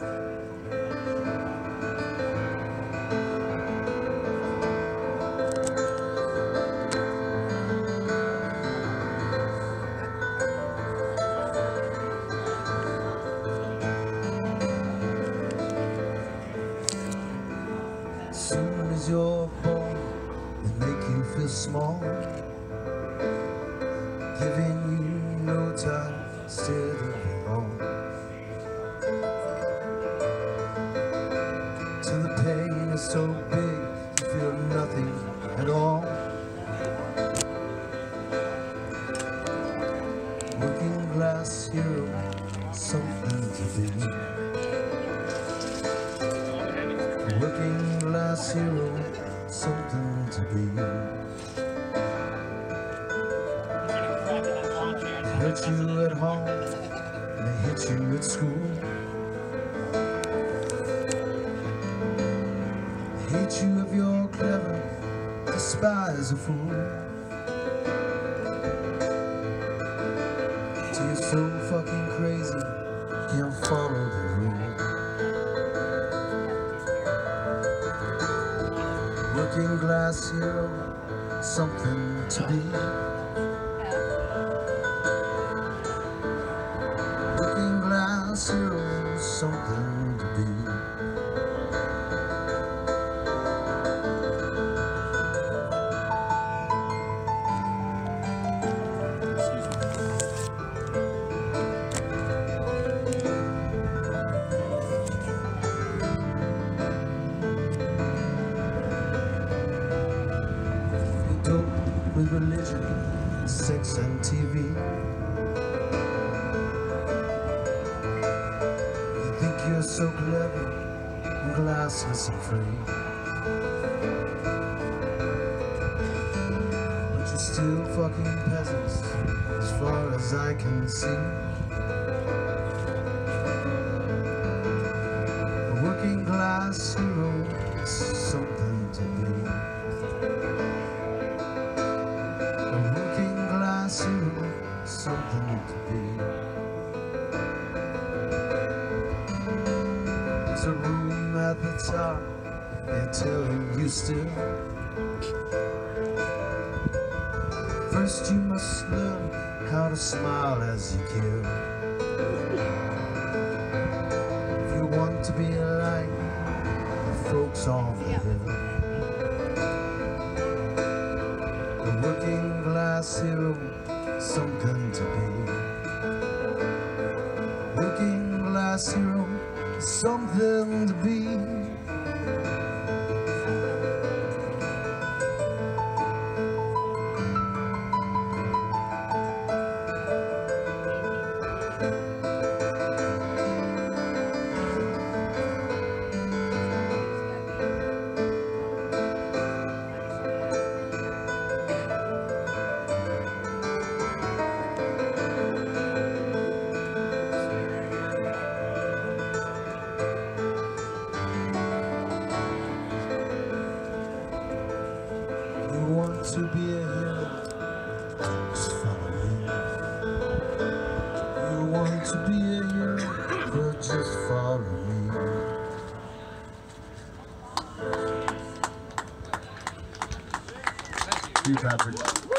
Soon as you're born, they make you feel small, giving you no time instead of so big, you feel nothing at all. Working class hero, something to be. Working class hero, something to be. They hurt you at home, they hit you at school. Hate you if you're clever, despise a fool. You're so fucking crazy, can't follow the rules. Working class hero, something to be. Working class hero, something dope with religion, sex and TV. You think you're so clever, and glasses and free. But you're still fucking peasants, as far as I can see. Something be. There's a room at the top, they tell you you still. First, you must learn how to smile as you kill. If you want to be like the folks on the hill. The working class hero, something to be. Working class hero, something to be. To be a hero? Just follow me. You want to be a hero? But just follow me. Steve Patrick.